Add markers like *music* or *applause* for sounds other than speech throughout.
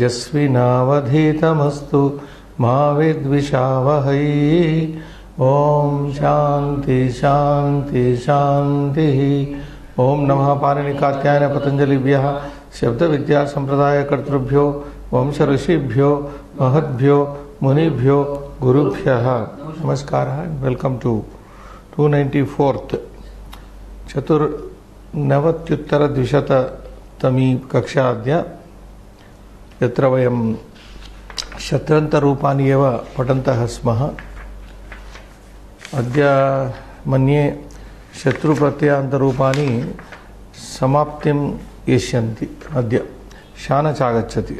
तेजस्विनावधीतमस्तु मा विद्विषावहै ॐ शान्ति शान्ति, शान्तिः। ॐ नमः पाणिनिकात्यायन पतञ्जलिभ्यः, शब्दविद्यासम्प्रदायकर्तृभ्यो, वंशऋषिभ्यो, महद्भ्यो, मुनिभ्यो, गुरुभ्यः। नमस्कारः welcome to two ninety fourth चतुर्नवत्युत्तरद्विशततमी कक्षा अद्य यत्र वयं शत्रन्तरूपाणि एव पठन्तः स्मः। अद्य मन्ये शत्रुप्रत्ययान्तरूपाणि समाप्तिं येष्यन्ति। अद्य शानचागच्छति।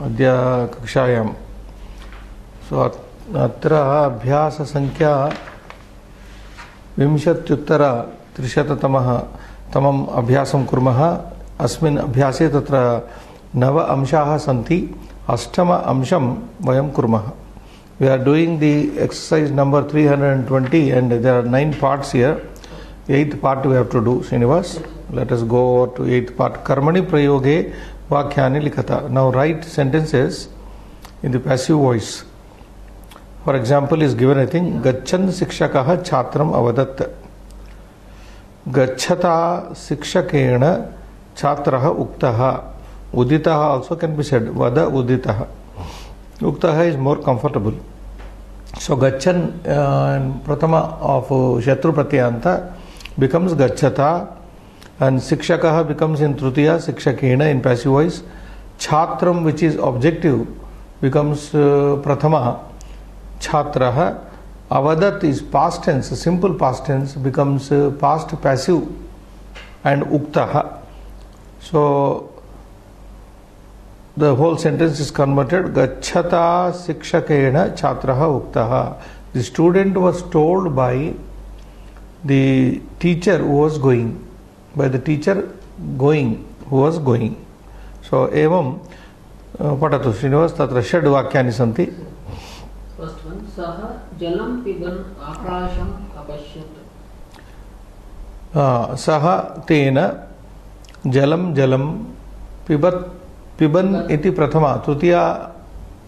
अद्य कक्षायां। सो अत्र अभ्याससङ्ख्या विंशत्युत्तर त्रिशततमः तमम् अभ्यासं कुर्मः। अस्मिन् अभ्यासे तत्र नव अंशा सी अष्टम अंश वयम कुर्म। We are doing the exercise number 320 and there are nine parts here eighth part we have to do Srinivas let us go to eighth part कर्मणि प्रयोगे वाक्या लिखता now write sentences in the voice for example is given I think गच्छन् शिक्षक छात्रं अवदत् गच्छता शिक्षकेण छात्रः उक्तः उदितः also can be said वद उदितः उक्तः is more comfortable so gachan uh, prathama of shatru pratyanta becomes gachata and shikshakah becomes in tritiya shikshakena in passive voice chhatram which is objective becomes uh, prathama chatrah avadat is past tense simple past tense becomes uh, past passive and uktah so the whole sentence is converted gachata shikshakena chatraha uktaha the student was told by the teacher who was going by the teacher going who was going so evam पठतु श्रीनिवास तत्र षड् वाक्यानि सन्ति सः जलं पिबन् आकाशम् अपश्यत् सः तेन जलं जलं पिबत् पिबन् इति प्रथमा। तृतीया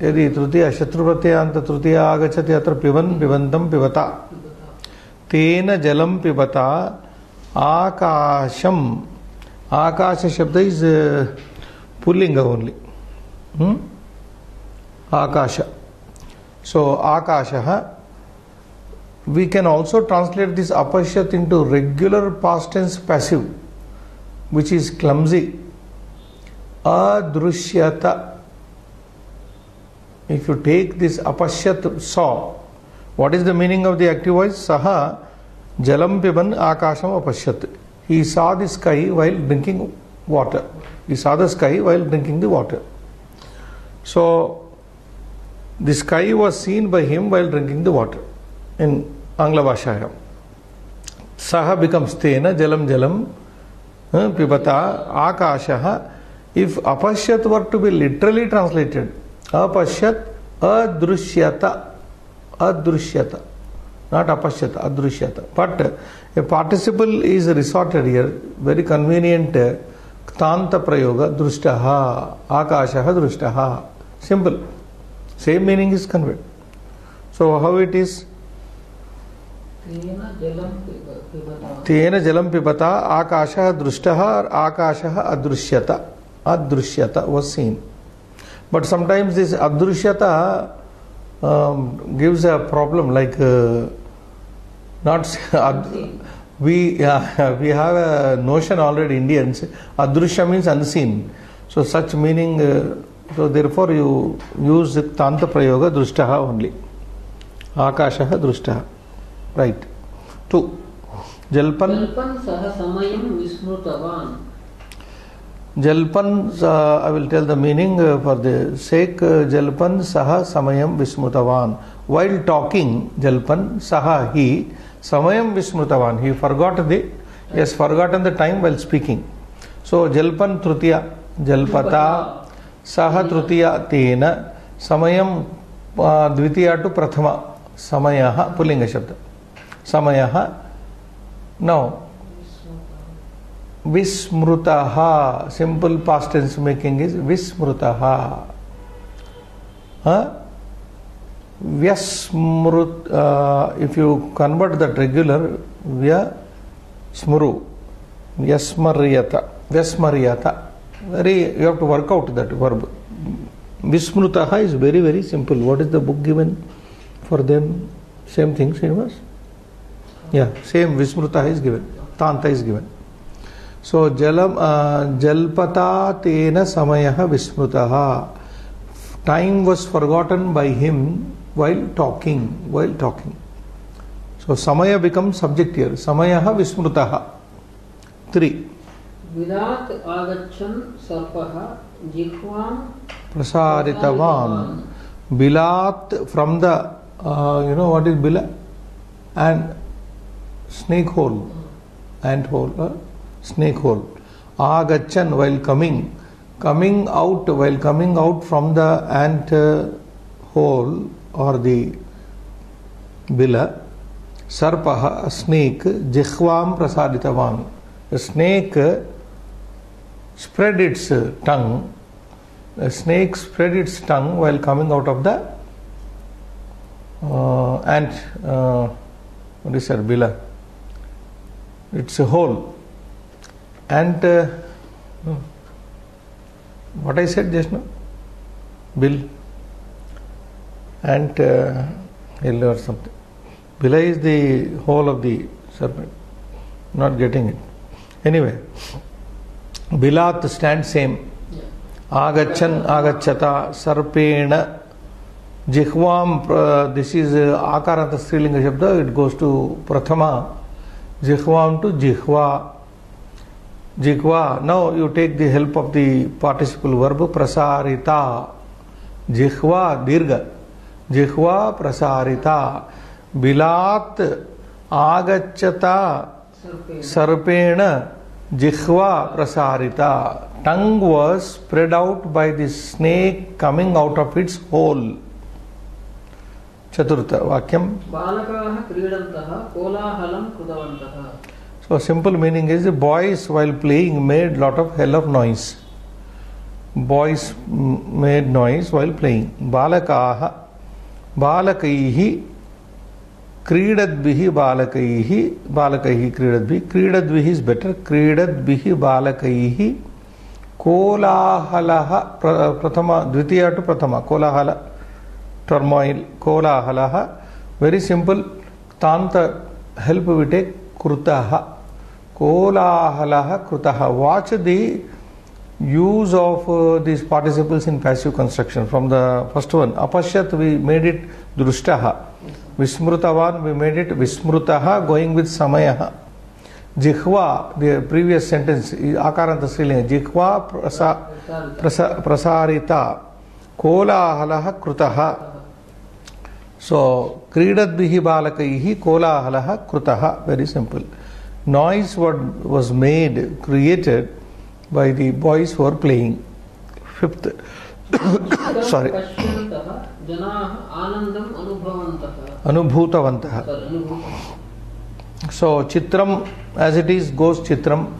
यदि तृतीया शत्रुप्रत्ययान्त तृतीया आगच्छति, अत्र पिबन् पिबन्तं पिबता। तेन जलं पिबता, आकाशम्। आकाश शब्द इज़ पुल्लिंग ओनली आकाश। सो आकाशः, we can also translate this apashyat into regular past tense passive, which is clumsy adrushyata if you take this apashyat saw what is the meaning of the active voice saha jalam piban akasham apashyat he saw the sky while drinking water he saw the sky while drinking the water so the sky was seen by him while drinking the water in Angla Bhashayam. Saha becomes tena, jalam jalam, pibata, akashaha. If apashyat were to be literally translated, apashyat, adrushyata, adrushyata, not apashyata, adrushyata. But a participle is resorted here, very convenient, ktanta prayoga, drushtaha, akashaha, drushtaha. Simple. Same meaning is conveyed. So how it is? तेन जलं पिब- पिबता तेन जलं पिबता अदृश्यत was seen but sometimes this adrushyata um, gives a problem like uh, not we uh, we have a notion already indians adrushya means unseen so such meaning uh, so therefore you use tanta prayoga drushtaha only akashah drushtaha right two jalpan जल्पन् सः समयं विस्मृतवान् Jalpan, uh, I will tell the meaning uh, for the sake. Uh, Jalpan saha samayam vismutavan. While talking, Jalpan saha he samayam vismutavan. He forgot the, yes, forgotten the time while speaking. So Jalpan trutiya, Jalpata saha trutiya tena samayam uh, dvitiya to prathama. Samayaha, pullinga shabda. Samayaha. Now, विस्मृत simple past tense making is विस्मृत। व्यस्मृत if you convert that regular व्य स्मृ व्यस्मर्यत व्यस्मर्यत। Very you have to work out that verb विस्मृत is very very simple what is the book given for them same things Srinivas या same विस्मृत is given तांता is given So, jalam, uh, jalpata tena samayaha vismrutaha. Time was forgotten by him while talking, while talking. So, samaya becomes subject here. Samayaha vismrutaha. Three. विराट् आगच्छन् सर्पः जिह्वां Prasaritavan. Bilat from the, uh, you know what is bila? And snake hole. Ant hole. Uh, Snake hole. Agachan while coming. Coming out, while coming out from the ant uh, hole or the bila. Sarpaha, a snake, jihvam prasaditavan. The snake spread its uh, tongue a snake spread its tongue while coming out of the uh, ant, uh, what is that, bila? It's a hole. And uh, hmm, what I said just now? Bill. And uh, hill or something. Bila is the hole of the serpent. Not getting it. Anyway, Bilat stands same. आगच्छन् आगच्छता सर्पेण जिह्वां this is आकारांत स्त्रीलिंग शब्द it goes to प्रथमा जिह्वां to जिह्वा जिह्वा now you take the help of the participle verb प्रसारिता जिह्वा दीर्घ जिह्वा प्रसारिता बिलात् आगच्छता सर्पेण सर्पेण जिह्वा प्रसारिता tongue was spread out by the snake coming out of its hole चतुर्थ वाक्यम बालकाः क्रीडन्तः कोलाहलं कृतवन्तः so simple meaning is the boys while playing made lot of hell of noise. Boys made noise while playing. बालकाः बालकैः क्रीडद्भिः बालकैः बालकैः क्रीडद्भिः क्रीडद्भिः is better क्रीडद्भिः बालकैः कोलाहलः प्रथम द्वितीय टु प्रथम कोलाहल टर्माइल कोलाहलः वेरी सिंपल तांत हेल्प वी कृतः कोलाहल कृत watch the use of the participle in passive construction from the first one अपश्यत we made it दृष्ट विस्मृतवान वी मेड इट विस्मृत गोइंग विथ समय जिह्वा द प्रीवियस सेंटेंस आकार स्त्रीलिंग जिह्वा प्रसारिता कोलाहल कृत सो क्रीडद्भि बालक कोलाहल कृत very simple noise what was made, created by the boys who are playing. Fifth, *coughs* sorry. Anubhutavantaha. So chitram, as it is, goes chitram.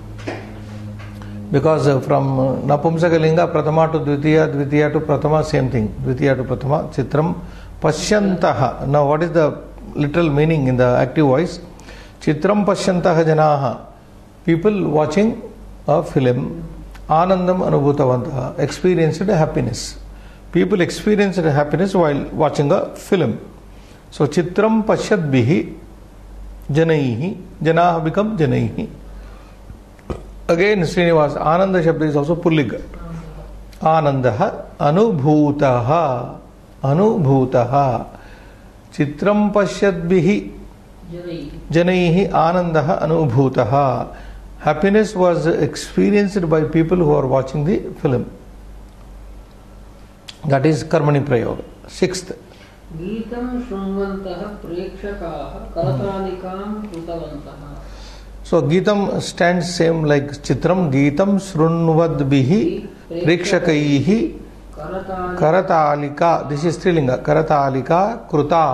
Because uh, from uh, Napumsakalinga, Pratama to Dvitiya, Dvitiya to Pratama, same thing. Dvitiya to Pratama, Chitram, Pashyantaha. Now, what is the literal meaning in the active voice? Chitram pashyantah janaah people watching a film anandam anubhutavantah experienced happiness people experienced happiness while watching a film so chitram pashyadbihi जनैः जनाः become जनैः again Srinivas आनंद शब्द is also pulling आनंदः अनुभूतः अनुभूतः चित्रं पश्यद्भिः जन आनन्दः अनुभूतः। Happiness was experienced by people who are watching the film that is कर्मणि प्रयोग सिक्स्थ सो गीत स्टैंड सेम लाइक चित्र गीत श्रुण्वद्भिः प्रेक्षक करतालिका दिस् इस् करतालिका कृता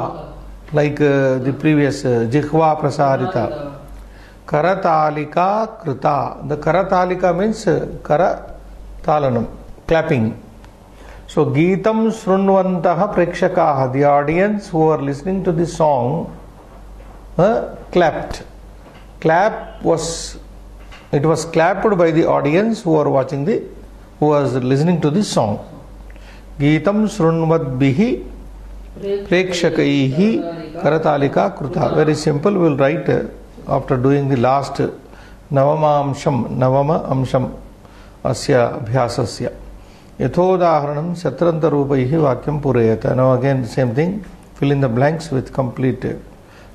like uh, the previous uh, jihva prasarita Karatalika Krita. The Karatalika means uh, Karatalanam, clapping. So Geetam Srunvantaha Prekshakaha, the audience who are listening to this song, uh, clapped. Clap was, it was clapped by the audience who are watching the, who was listening to this song. Geetam Srunvadbihi Prekshakaihi Karatalika Kruta. Very simple, we'll write uh, after doing the last Navama Amsham, Navama Amsham Asya Abhyasasya. यथोदाहरणं शत्रन्तरूपैः वाक्यं पूरयत now again same thing fill in the blanks with complete uh,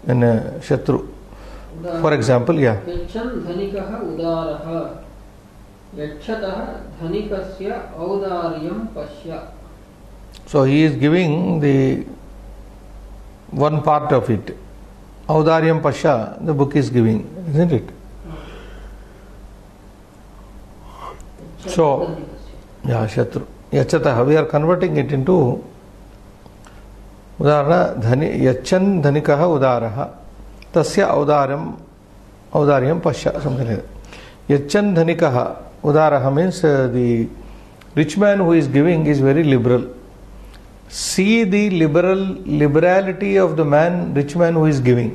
in uh, shatru for example yeah यच्छन् धनिकः उदारः यच्छतः धनिकस्य औदार्यं पश्य so he is giving the one part of it audaryam pasha the book is giving isn't it So- yeah shatru yachatah we are converting it into उदाहरण धनि यच्छन् धनिकः उदारः तस्य औदार्यम् something like that. यच्छन् धनिकः उदारः means uh, the rich man who is giving is very liberal see the liberal liberality of the man rich man who is giving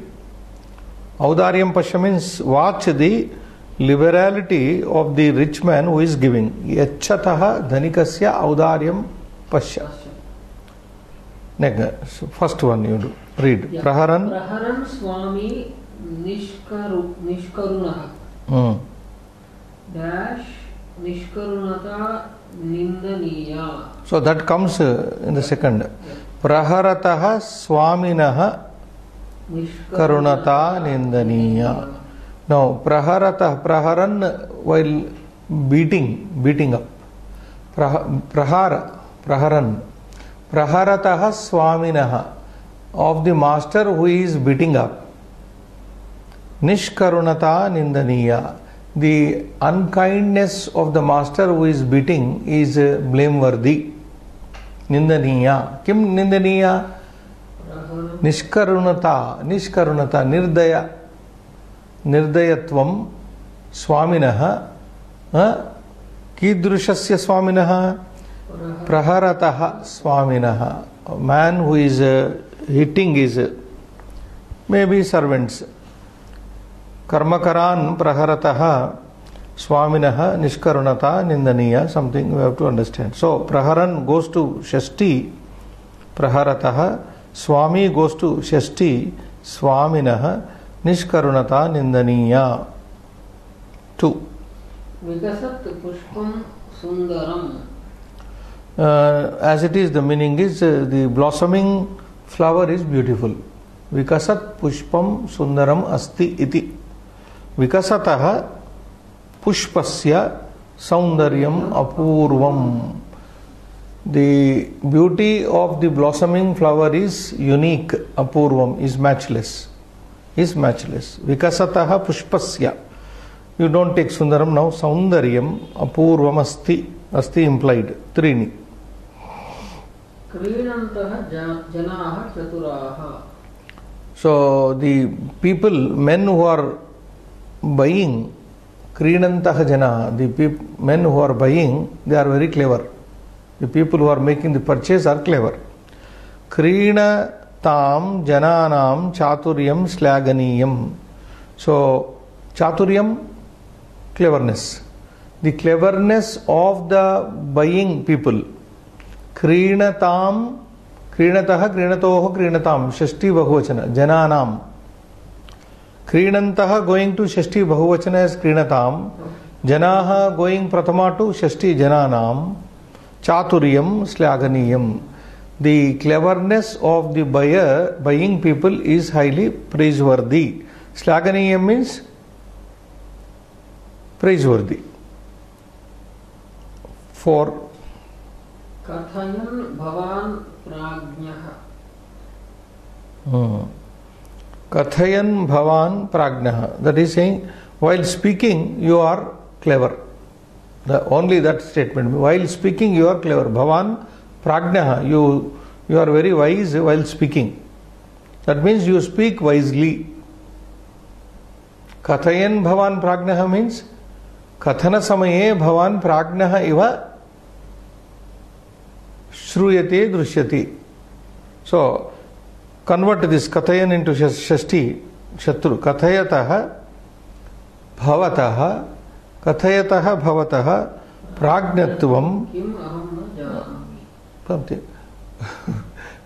audaryam pasha means watch the liberality of the rich man who is giving yachatah dhanikasya audaryam pasha next first one you do read Yeah. praharan प्रहरन् स्वामी निष्करु निष्करुणः Hmm. Dash so that comes in the second प्रहरतः स्वामिनः करुणता निंदनीय। No प्रहरतः, प्रहरन while beating beating up प्रहार, प्रहरन। प्रहरतः स्वामिनः। Of the master who is beating up निष्करुणता निंदनीया। the unkindness of the master who is beating is uh, blameworthy. Nindaniya. Kim Nindaniya? Nishkarunata. Nishkarunata. Nirdaya. Nirdayatvam. Swaminaha. Kidrushasya Swaminaha. Praharataha Swaminaha. A man who is uh, hitting is uh, maybe servants. कर्मकरान् प्रहरतः स्वामिनः निष्करुणता निंदनीय something we have to understand so प्रहरन goes to षष्ठी प्रहरतः स्वामी goes to षष्ठी स्वामिनः निष्करुणता निंदनीय टू विकसत् पुष्पं सुन्दरम् uh, as it is, the meaning is uh, the blossoming flower is beautiful. Vikasat pushpam sundaram asti iti. Vikasatah pushpasya saundaryam apurvam. The beauty of the blossoming flower is unique, apurvam, is matchless. Is matchless. Vikasatah pushpasya. You don't take sundaram now, saundaryam apurvam asti. Asti implied. Trini. क्रीडन्तः ज- जनाः चतुराः So the people, men who are buying Krinantaha Jana, the peop- men who are buying, they are very clever. The people who are making the purchase are clever. Krina Tam Jananam Chaturyam Slaganiyam. So, Chaturyam, cleverness. The cleverness of the buying people. Krinatam, Krinataha, Krinatoho, Krinatam, Shashti Bahuvachana, Jananam. क्रीणन्तः going to षष्ठी बहुवचन is क्रीणताम। जनाः going प्रथमा to षष्ठी जनानाम। चातुर्यम श्लाघनीयम। The cleverness of the buyer buying people is highly praiseworthy. श्लाघनीयम means praiseworthy. For कथयन् भवान् प्राज्ञः? कथयन भवान प्राज्ञ। That is saying while speaking you are clever the only that statement while speaking you are clever भवान प्राज्ञ you you are very wise while speaking that means you speak wisely कथयन भवान प्राज्ञ means कथन समय भवान प्राज्ञ इव श्रूयते दृश्यते सो कन्वर्ट् दिस् कथयन् इण्टु षष्ठी शत्रु कथयतः भवतः कथयतः भवतः प्राज्ञत्वं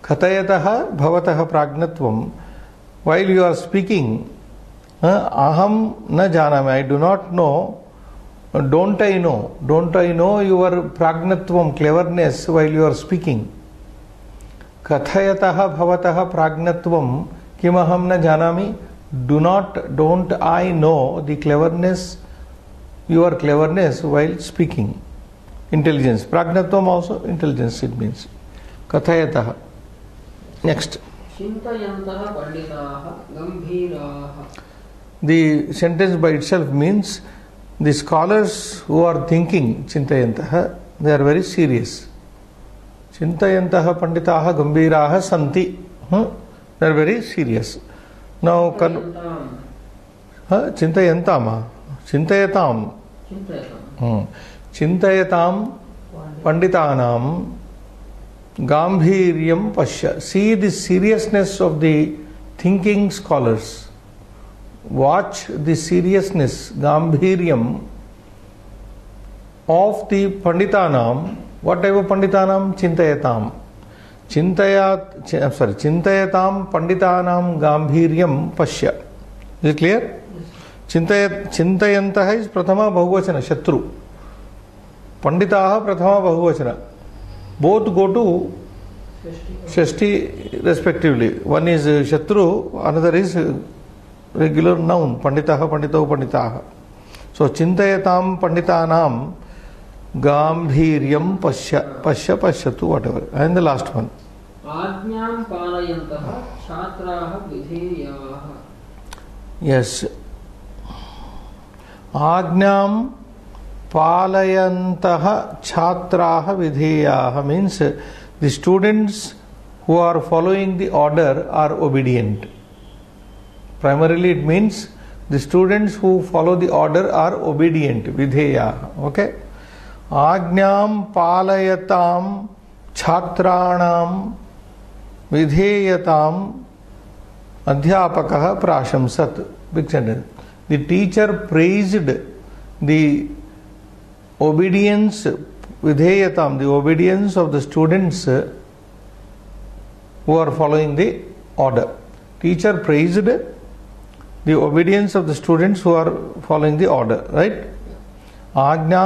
कथयतः भवतः प्राज्ञत्वं वैल् यु आर् स्पीकिङ्ग् अहं न जानामि I do not know don't I know don't I know your प्राज्ञत्वं cleverness well you are speaking कथयत प्राज्ञत्व किमहम न जानामि? Do not don't I know the cleverness your cleverness while speaking intelligence प्राज्ञत्व also intelligence it means कथयत next The sentence by itself means the scholars who are thinking, they are very serious. Chintayantah panditaah gambhiraah santi hmm? they are very serious now kan चिन्तां huh? chintayantam chintayatam चिन्तयताम् hmm. चिन्तयतां पंडितानां गांभीर्यं पश्य see the seriousness of the thinking scholars watch the seriousness gambhiryam of the panditanam what type of panditanam chintayatam chintayat ch- I'm sorry chintayatam panditanam gambhiryam pashya is it clear चिंतय चिंतयन्तः is प्रथमा बहुवचन शत्रु पंडिताः प्रथमा बहुवचन both go to Shashthi Shashti respectively. One गांधीर्यम पश्य पश्य पश्य to whatever and the last one आज्ञां पालयन्तः छात्राः विधेयाः yes आज्ञां the students who are following the order are obedient primarily it means the students who follow the order are obedient vidheya okay? आज्ञा पालयता, छात्राण विधेयता। अध्यापक प्राशंसत the teacher praised the obedience विधेयता the obedience of the students who are following the order teacher praised the obedience of the students who are following the order right आज्ञा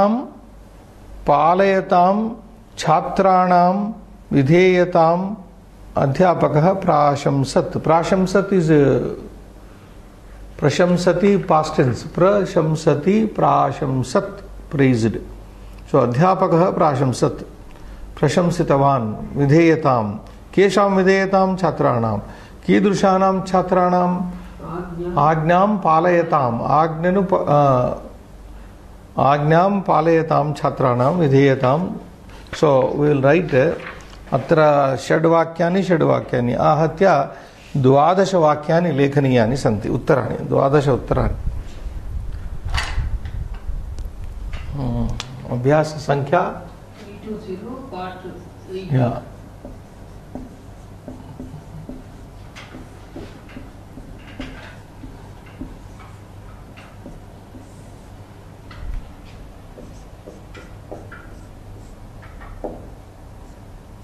पालयताम, छात्राणाम, विधेयताम, अध्यापक प्राशंसत। प्राशंसत इज़ प्रशंसति पास्ट टेंस प्रशंसति प्राशंसत। प्रेज्ड सो अध्यापक प्राशंसत। प्रशंसितवान। विधेयताम। केषां विधेयताम? छात्राणाम। कीदृशानां छात्राणाम? आज्ञा पालयताम। आज्ञनु आज्ञां पालयतां छात्राणां विधेयतां। सो विल रैट अत्र षड्वाक्यानि षड्वाक्यानि आहत्य द्वादशवाक्यानि लेखनीयानि सन्ति उत्तराणि द्वादश उत्तराणि। हम्म, अभ्यास संख्या three two zero part three. या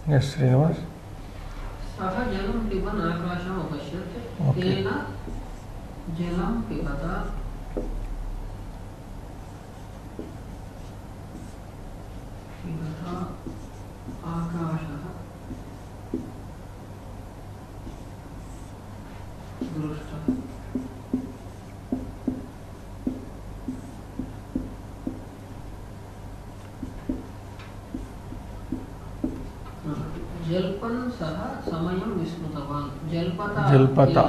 Yes, Srinivas. जलं पिबन् आकाशम् अपश्यत् Okay. पिबता पिबता आकाशः दृष्टः जल्पन् सह समयं विस्मृतवान् जल्पता जल्पता।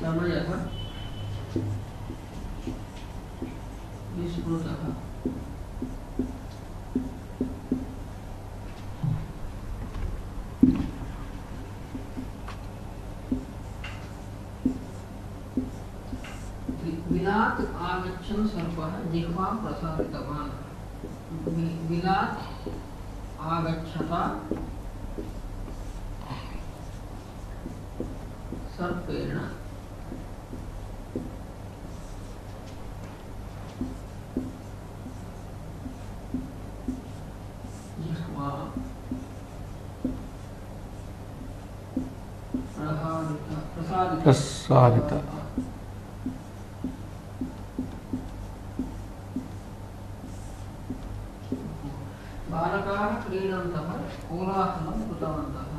समयः विस्मृतः कश्चन सर्पः जिह्वा प्रसारितवान्। बिलात् आगच्छता। सर्पेण। जिह्वा प्रसारित बालकाः क्रीडन्तः कोलाहलं कृतवन्तः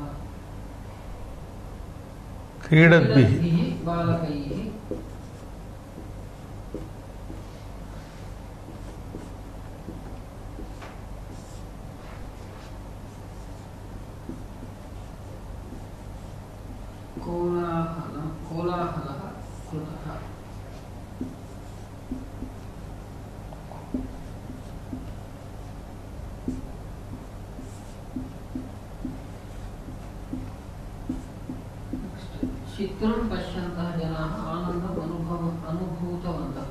क्रीडद्भिः क्रीडद्भिः बालकैः कोलाहलं कोलाहलः कृतः चित्रं पश्यन्तः जनाः आनन्दम् अनुभव अनुभूतवन्तः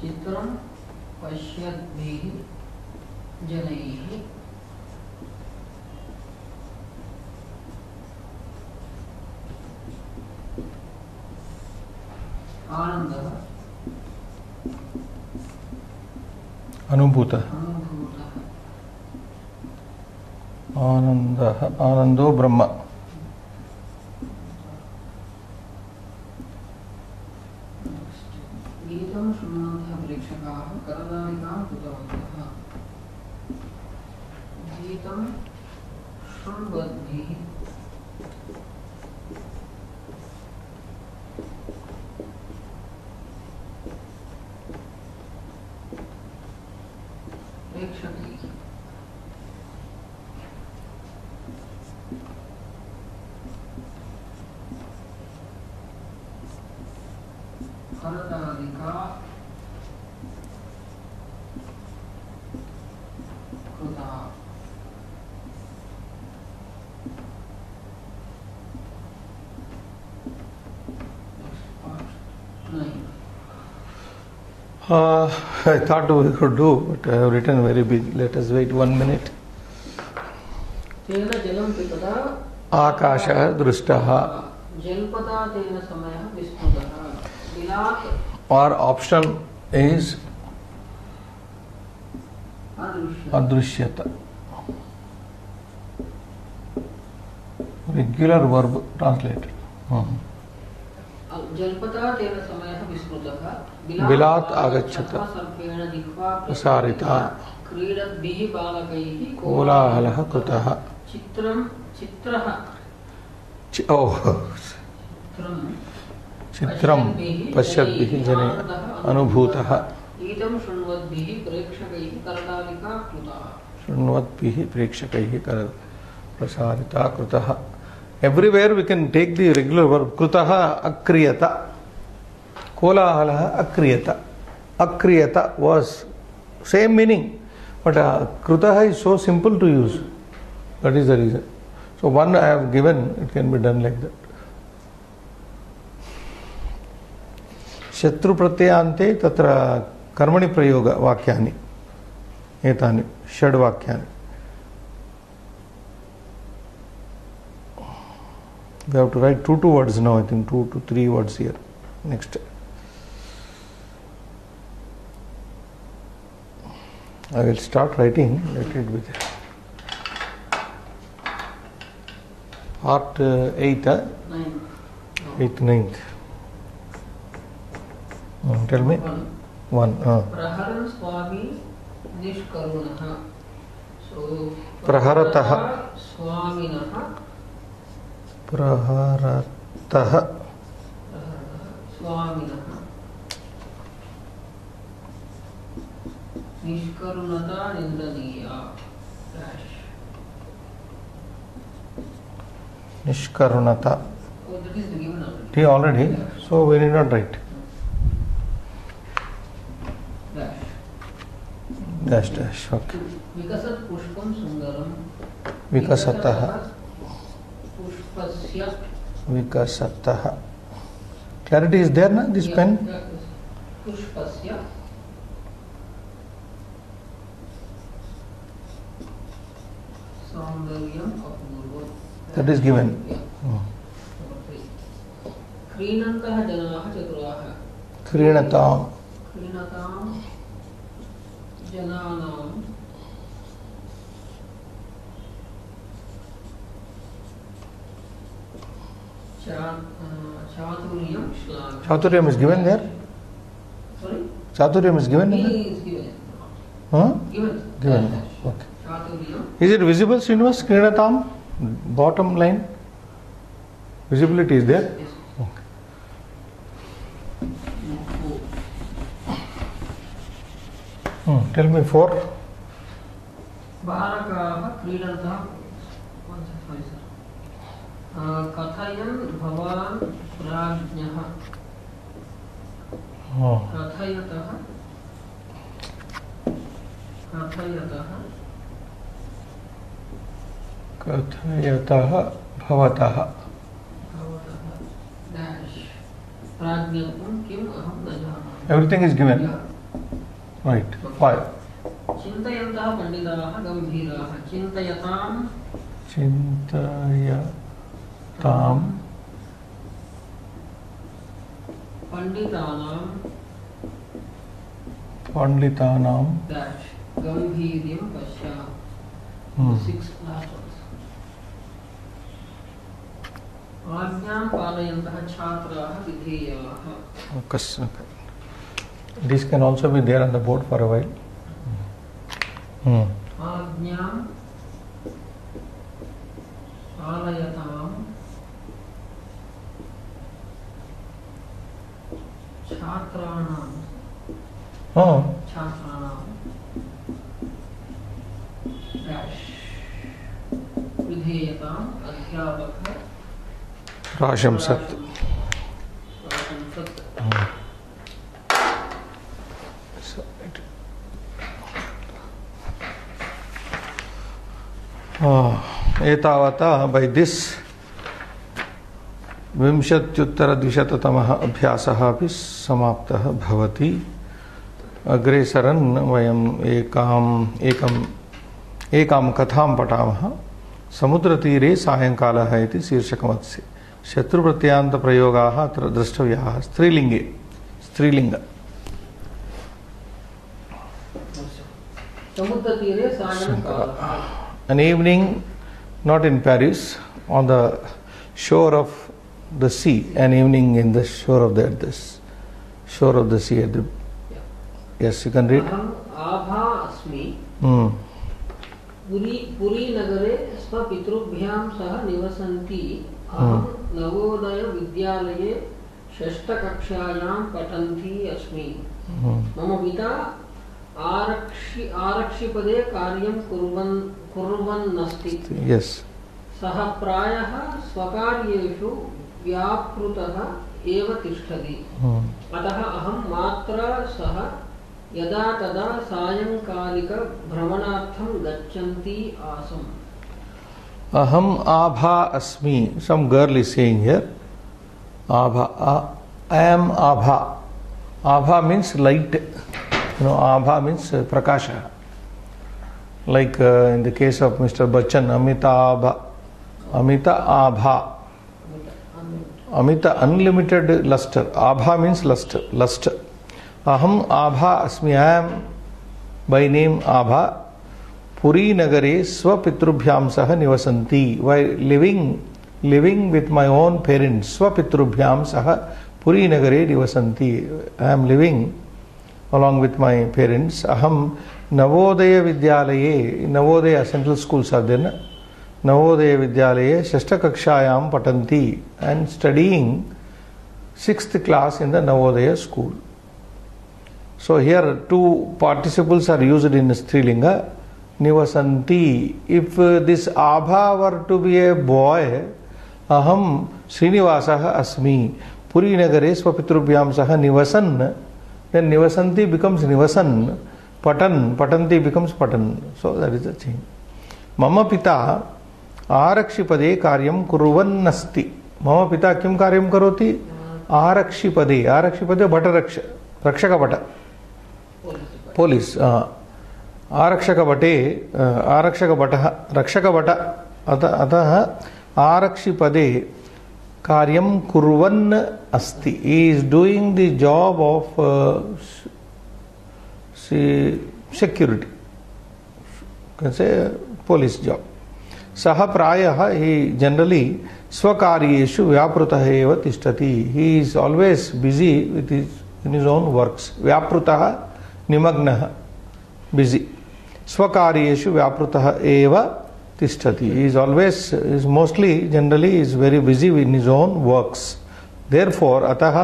चित्रं पश्यद्भिः जनैः आनन्दः अनुभूतः। आनन्दः आनन्दो ब्रह्म प्रेक्षकैः करतालिका कृता Nine. Uh, I thought we could do, but I have written very big. Let us wait one minute. आकाशः दृष्टः जल्पता तेन समयः विस्मृतः बिलात् or option is अदृश्य. Regular verb translated. Mhm. जल्पता तेन समयः बिलात् जिह्वा प्रसारिता। क्रीडद्भिः बालकैः कोलाहलः कृतः। चित्रं चित्रः। चि- ओ। चित्रं चित्रं पश्यद्भिः जने अनुभूतः। गीतं शृण्वद्भिः प्रेक्षकैः करतालिका कृता। शृण्वद्भिः प्रेक्षकैः कर प्रसारिता कृतः। Everywhere we can take the regular verb कृतः अक्रियत. कोलाहलः अक्रियत। अक्रियत वाज सेम मीनिंग बट कृतः is so simple to use that is the reason so one I have given it can be done like that शत्रु प्रत्ययान्ते तत्र कर्मणि प्रयोग वाक्यानि एतानि षड् वाक्यानि We have to write two two words now, I think two to three words here. Next. I will start writing, let it be there. Part uh, 8, uh, Nine. 8th, 9th. Hmm, tell me. One. 1. Uh. प्रहरन् स्वामी निष्करुणः सो प्रहरतः। स्वामिनः प्रहरतः प्रहरतः स्वामिनः निष्करुणता। निंदनीय ठीक already so we not write dash dash okay विकसत पुष्पम सुंदरम विकसत। विकसत। क्लैरिटी इज़ देयर ना दिस पेन पुष्पस्य। पुष्पस्य सौन्दर्यम् अपूर्वम् That is given. Yeah. Hmm. Three. क्रीणन्तः जनाः चतुराः क्रीणताम् क्रीणतां जनानां अ, चातुर्यं श्लाघः Chaturyam is given there? Sorry? Chaturyam is given He in there? Is it visible, Srinivas? Krinatam? Bottom line? Visibility is there? Okay. Hmm. Tell me four. अ, कथयन् भवान् प्राज्ञः Oh. कथयतः कथयतः कथयतः भवतः भवतः dash प्राज्ञत्वं किम् अहं न जानामि Everything is given. Yeah. Right. Five. चिन्तयन्तः पण्डिताः गम्भीराः चिन्तयतां चिन्तयताम् पण्डितानां पण्डितानां गम्भीर्यं पश्यामः Hmm. Six last ones. आज्ञां पालयन्तः छात्राः विधेयाः Focus. This can also be there on the board for a while. Hmm. आज्ञां पालयतां छात्राणां Oh. छात्राणां dash विधेयताम् अध्यापकः So, it- Ah, एतावता बै दिस् विंशत्युत्तरद्विशततमः अभ्यासः अपि समाप्तः भवति। अग्रे सरन् वयम् एकाम् एकम् एकां कथां पठामः। समुद्रतीरे सायङ्कालः इति शीर्षकमस्ति। शत्रुप्रत्यान्तप्रयोगाः अत्र द्रष्टव्याः स्त्रीलिङ्गे स्त्रीलिङ्ग an evening, not in Paris, on the shore of the sea, an evening in the shore of the this shore of the sea. At the, yes, you can read. Hmm. Puri पुरीनगरे स्वपितृभ्यां सह निवसन्ती नवोदयविद्यालये षष्ठकक्षायां पठन्ती अस्मि Hmm. मम पिता आरक्षि आरक्षिपदे कार्यं कुर्वन् कुर्वन्नस्ति Yes. सः प्रायः स्वकार्येषु व्यापृतः एव तिष्ठति Hmm. अतः अहं मात्रा सह यदा तदा सायङ्कालिकभ्रमणार्थं गच्छन्ती आसम् अहम आभा अस्मी some girl is saying here Abha I am Abha. Abha means light you know Abha means prakash. Like in the case of mister Bachchan Amitabh Amit Abha Amit unlimited lustre Abha means lustre lustre अहम आभा अस्मी I am by name Abha Puri नगरे स्वपितृभ्या सह निवसती Y living living with my own parent स्वपितृभ्या सह पुरी नगरे निवसती I am living along with my parents अहम नवोदय विद्याल Navodaya central school साधन नवोदय विद्याल विद्यालय षकक्षायां पठती and study sixth class in the Navodaya school so here two participles are used in स्त्रीलिंग If uh, this Abha were to be a boy, Aham Srinivasah Asmi. Puri Nagare Swapitrubhyam Saha Nivasan. Then Nivasanti becomes Nivasan. Patan. Patanti becomes Patan. So that is the change. Mama Pita आरक्षिपदे कार्यं कुर्वन्नस्ति मम पिता किं कार्यं करोति आरक्षिपदे आरक्षिपदे भटरक्ष रक्षकभट police police आरक्षकभटे अ, आरक्षकभटः रक्षकभट अत अतः आरक्षिपदे कार्यं कुर्वन् अस्ति is doing the job of security say police job सः प्रायः हि जनरली स्वकार्येषु व्यापृतः एव तिष्ठति he is always busy with in his own works व्यापृतः निमग्नः बिजि स्वकार्येषु व्यापृतः एव तिष्ठति is always is mostly generally is very busy in is own works therefore अतः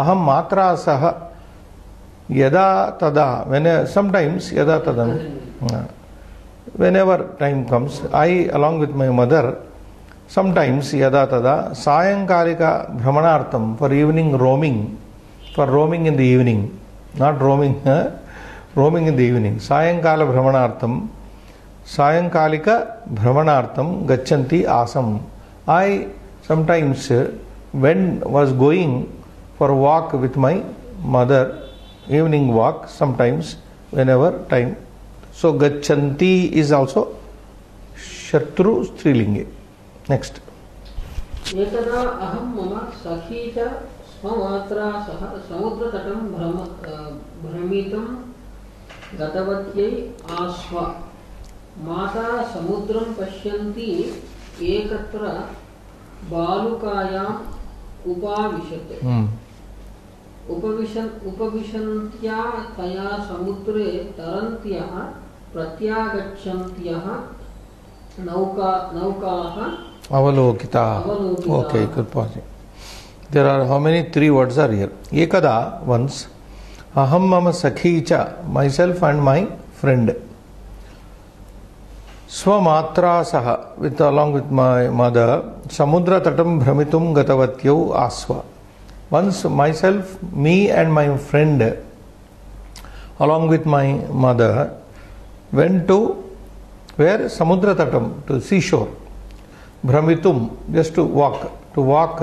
अहं मात्रा सह यदा तदा वेन् समटैम्स् यदा तदा whenever time comes i along with my mother sometimes yada tada sayankalika brahmanartham for evening roaming for roaming in the evening not roaming huh? Roaming in the evening सायंकाल भ्रमणार्थम सायंकालिक भ्रमणार्थम गच्छन्ति Assam I sometimes when was going for walk with my mother evening walk sometimes whenever time so गच्छन्ति is also शत्रु स्त्रीलिंगे next सखी च स्वमात्रा सह समुद्रतटं भ्रम भ्रमितम् गतवत्यै आस्व माता समुद्रं पश्यन्ती एकत्र बालुकायाम् उपाविशत् Hmm. उपविशन् उपविशन्त्या तया समुद्रे तरन्त्यः प्रत्यागच्छन्त्यः नौका नौकाः. Avalokita. Okay, good pausing. There are how many three words are here? Ekada once. Aham mama sakhi cha myself and my friend. Swamatra saha with along with my mother samudra tatam bhramitum gatavatyau asva. Once myself, me and my friend along with my mother went to where samudra tatam to seashore Brahmitum, just to walk. To walk,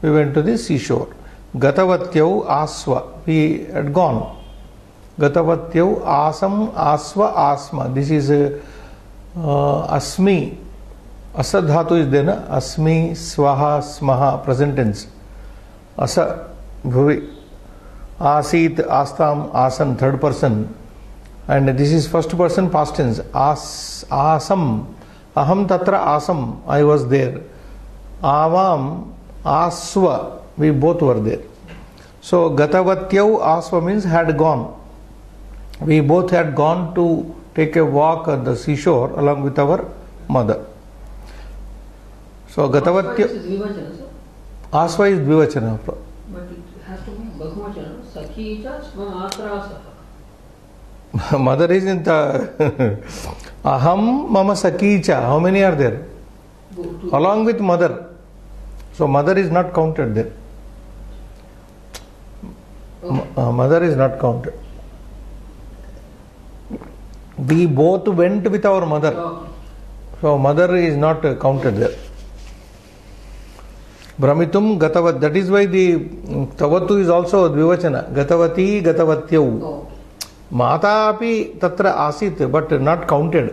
we went to the seashore. गतवत्यौ आस्व we eight gone गतवत्यौ आसम, आस्व, आस्म. This is uh, अस्मी. अस धातु is देना, अस्मी स्वाहा स्म प्रेजेंटेंस अस, भुवि. आसीत, आस्ताम, आसन third person and this is first person past tense Assam. अहम तत्र आसम. आई वॉज़ देर आवाम, आस्व. We both were there. So Gatavatyau aswa means had gone. We both had gone to take a walk at the seashore along with our mother. So Gatavatya This is Vivachana, sir. aswa is dvivachana. But it has to be Bahuvachana. Sakhi cha swamatra *laughs* mother is in the *laughs* aham mama sakicha. How many are there? Along with mother. So mother is not counted there. M- Okay. uh, mother is not counted. We both went with our mother. Okay. So mother is not uh, counted there. Brahmitum gatavat. That is why the mm, tavatu is also dvivachana. Gatavati gatavatyau. Okay. माता अपि तत्र आसीत् but not counted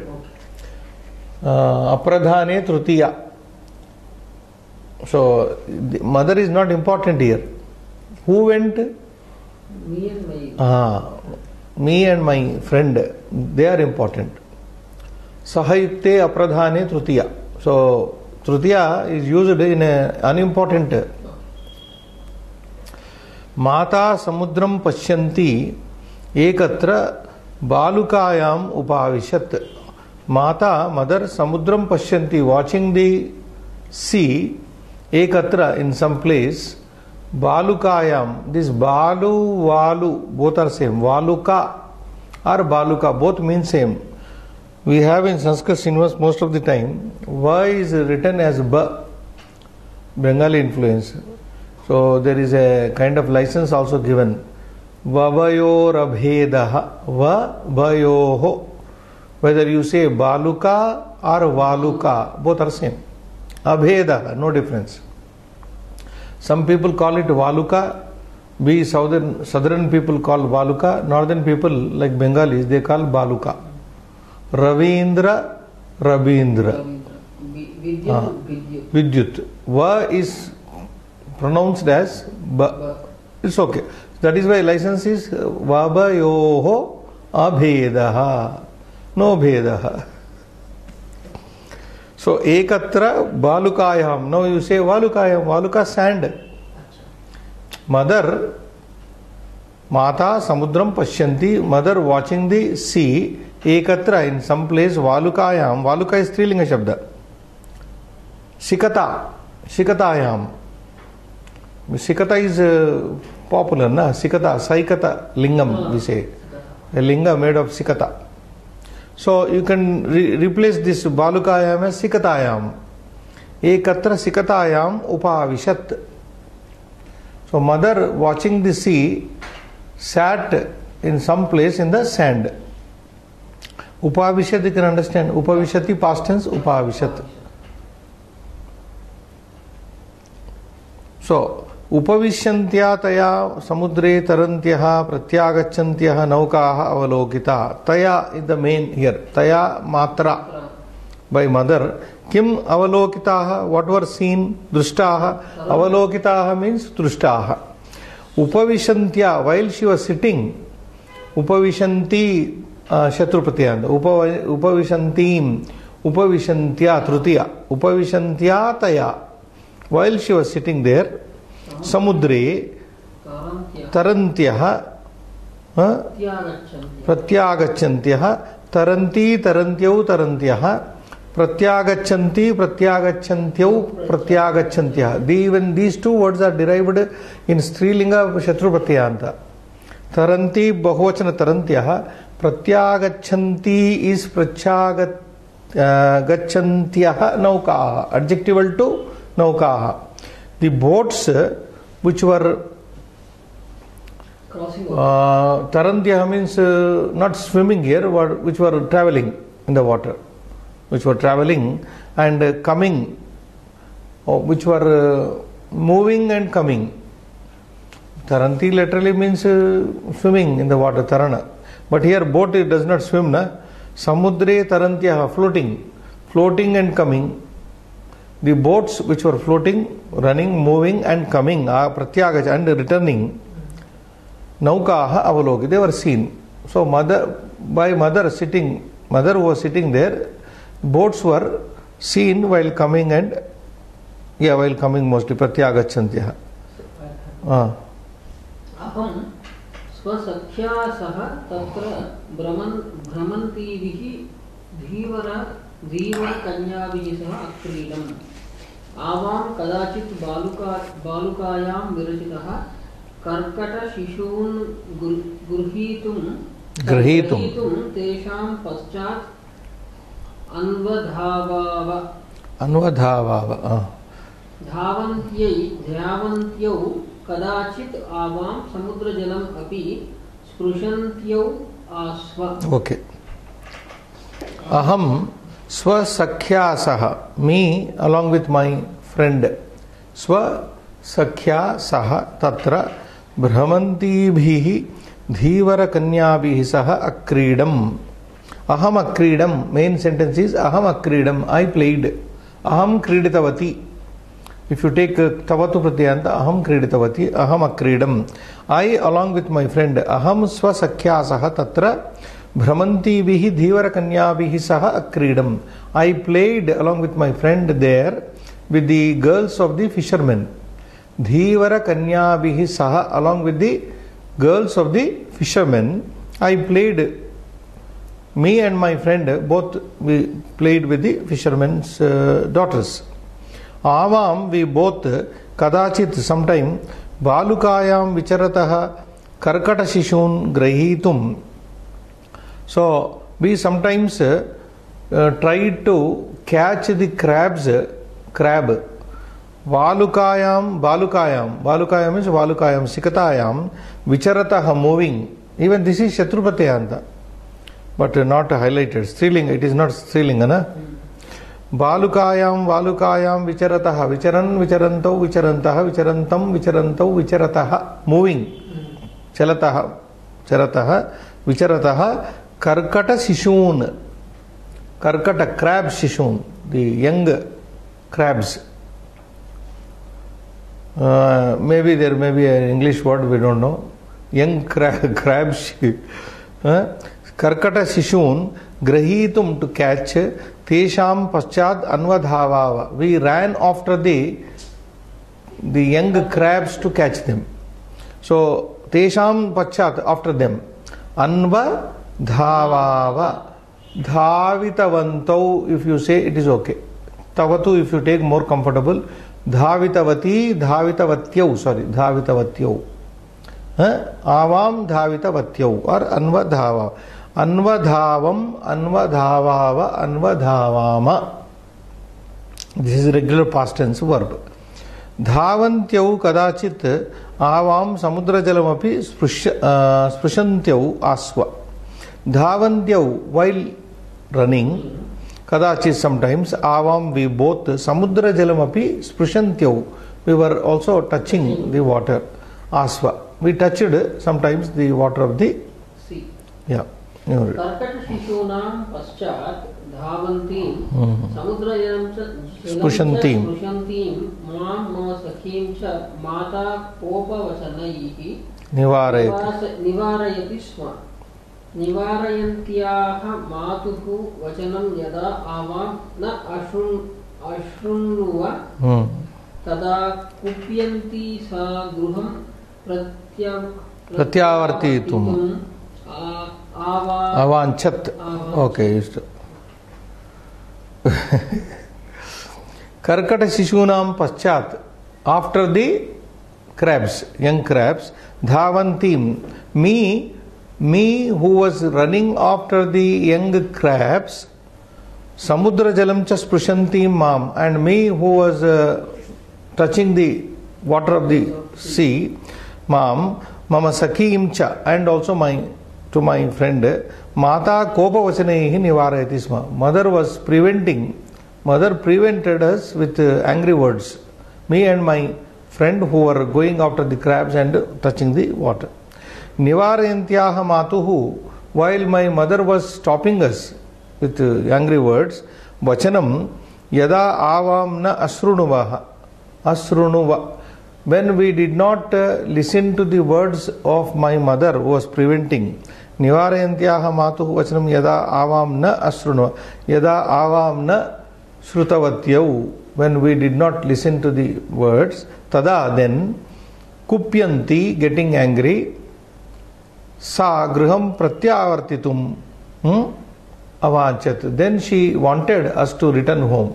अप्रधाने तृतीया so mother is not important here who went Me and my me and my friend they are important सह युक्ते अप्रधाने तृतीया so तृतीया इस् यूस्ड् इन् अन्इम्पार्टेण्ट् माता समुद्रं पश्यन्ती एकत्र बालुकायाम् उपाविशत् बालुकायाम दिस बालु, वालु बोथ आर सेम वालुका are Baluka both mean same we have in Sanskrit cinema most of the time व इज़ रिटर्न एज ब Bengali influence so there is a kind of licence also given वयोरभेद वो whether you say बालुका are वालुका both are same अभेद no difference some people call it valuka We southern southern people call Baluka, northern people like Bengalis they call Baluka. Ravindra, Rabindra. हाँ। Vidyut. Va is pronounced as ba. It's okay. That is why license is Vabayoho Abhedaha. No Bhedaha. So Ekatra Balukayam. Now you say Valukayam. Valuka sand. Mother Mata Samudram Pashyanti. Mother watching the sea. Ekatra in some place Valukayam. Valuka is Strilinga Shabda. Sikata. Sikatayam. Sikata is uh, popular, na? Sikata, Saikata lingam, we say. A linga made of Sikata. So you can re- replace this Balukayam as Sikatayam. Ekatra Sikatayam Upavishat. So mother watching the sea sat in some place in the sand. Upavishat you can understand. Upavishati past tense Upavishat. So उपविश्यंत्या समुद्रे तरंत्य प्रत्यागछंत्य नौका अवलोकिता। तया in the main here तया मात्रा by mother किम अवलोकिता? What were seen दृष्टा। अवलोकिता मीन्स दृष्टा। उपविशंत्या वाइल शी वाज सिटिंग उपविशंती शत्रुपति अंद उप तृतीया। उपविशंत्या तया while she was sitting there uh, त्यागच्छन्ति प्रत्यागच्छन्त्यः। तरन्ति तरन्त्यौ तरन्त्यः प्रत्यागच्छन्ति प्रत्यागच्छन्त्यौ प्रत्यागच्छन्त्यः। Even these two words are derived in स्त्रीलिंग शत्रुप्रत्ययान्त तरन्ति बहुवचन तरन्त्यः प्रत्यागच्छन्ति is प्रत्याग गच्छन्त्यः नौकाः। Adjectival to नौकाः। The boats which were uh, Tarandya means uh, not swimming here, but which were traveling in the water, which were traveling and uh, coming, which were uh, moving and coming. Taranti literally means uh, swimming in the water, Tarana. But here boat it does not swim, na? Samudre Tarantya, floating, floating and coming. The boats which were floating, running, moving and coming, are pratyagach and returning. Naukaha avaloki, they were seen. So mother, by mother sitting, mother who was sitting there, boats were seen while coming and, yeah, while coming mostly, pratyagachantyah. Ah. अहं स्वसख्या सह तत्र भ्रमन् भ्रमन्तीभिः धीवर धीवरकन्याभिः सह अक्रीडम् आवां कदाचित् बालुका बालुकायां विरचितः कर्कटशिशून् गृ- गृहीतुं गृहीतुं। तेषां पश्चात् अन्वधावाव. Ah. धावन्त्यै धावन्त्यौ कदाचित् आवां समुद्रजलम् अपि स्पृशन्त्यौ आस्व Okay. Aham swasakhya saha. Me along with my friend. Swasakhya saha tatra भ्रमन्तीभिः धीवरकन्याभिः सह अक्रीडम् अहम अक्रीडम मेन सेंटेंस इज़ अहम अक्रीडम आई प्लेड अहम क्रीडितवती इफ़ यू टेक तवतु प्रत्ययांत अहम क्रीडितवती अहम अक्रीडम I along with my friend अहम स्वसख्या सह तत्र भ्रमन्तीभिः धीवरकन्याभिः सह अक्रीडम I played along with my friend there with the girls of the fishermen धीवर कन्याभिः सह along with the girls of the fishermen I played me and my friend both we played with the fishermen's uh, daughters Awam we both कदाचित् sometime बालुकायां विचरतः कर्कटशिशून् ग्रहीतुं so we sometimes uh, uh, try to catch the crabs crab Valukayam, Balukayam, Balukayam means Valukayam, Sikatayam, Vicharataha moving. Even this is Shatrupatayanta, but not highlighted. Striling, it is not Strilinga, na? बालुकायां वालुकायां विचरतः विचरन् विचरन्तौ विचरन्तः विचरन्तं विचरन्तौ विचरतः moving चलतः चरतः विचरतः Karkata Sishoon, Karkata crab Sishoon, the young crabs. Maybe there may be an English word, we don't know. Young crab, crabs. uh, Karkata Sishoon, to catch, Tesham Paschad Anvadhavava. We ran after the the young crabs to catch them. So Tesham Paschad after them. Dhavaava dhavitavantau if you say it is okay tavatu if you take more comfortable dhavitavatyau sorry dhavitavatyau huh? आवाम धावितवत्यौ और अन्वधावा अन्वधावम अन्वधावाव अन्वधावाम this is regular past verb धावन्त्यौ कदाचित् आवां समुद्रजलमपि स्पृश्य अ, स्पृशन्त्यौ आस्व धावन्त्यौ वैल् रनिङ्ग् कदाचित् sometimes आवां we both समुद्रजलमपि स्पृशन्त्यौ. We were also touching the water asva we touched sometimes the water of the sea yeah कर्कटशिशूनां पश्चात् धावन्तीं हम्म। समुद्रजलं च स्पृशन्तीं। स्पृशन्तीं माँ मम सखीं च माता कोपवचनैः निवारयति. निवारयति स्म. निवारयन्त्याः मातुः वचनं यदा आवां न अशृण् अशृण्व हम्म। तदा कुप्यन्ती सा गृहं प्रत्य आवा अवाञ्छत्। ओके कर्कट शिशूनां पश्चात् after the crabs young crabs dhavantim me me who was running after the young crabs samudra jalam sprishanti mam and me who was uh, touching the water of the sea mam mama sakim cha and also my to my friend mata kopa kopavachanaihi nivarayati sma mother was preventing mother prevented us with uh, angry words. Me and my friend who were going after the crabs and touching the water nivarayantyaha matuhu while my mother was stopping us with uh, angry words vachanam yada avam na asrunuvaha. Asrunuva. When we did not uh, listen to the words of my mother who was preventing nivarayantyaha matuhu vachanam yada avam na asrunuva yada avam na shrutavatyau when we did not listen to the words tada then kupyanti getting angry सा गृहं प्रत्यावर्तितुं hmm, अवाञ्छत् then she wanted us to return home